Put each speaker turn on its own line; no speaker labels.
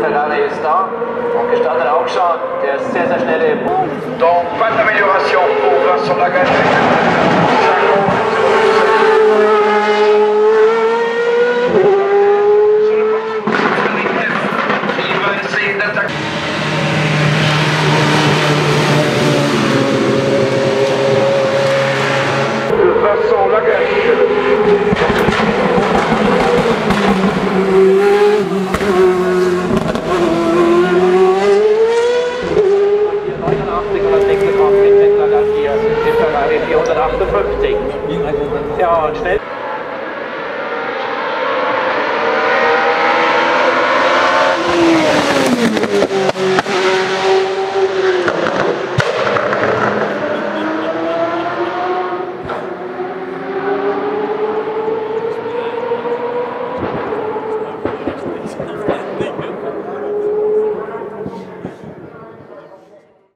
Ferrari jest to. Gestanden angeschaut, der ist sehr, sehr schnelle. Donc, pas d'amélioration pour
Vincent
Lagacé. Vincent Lagacé. 58. Ja, und schnell.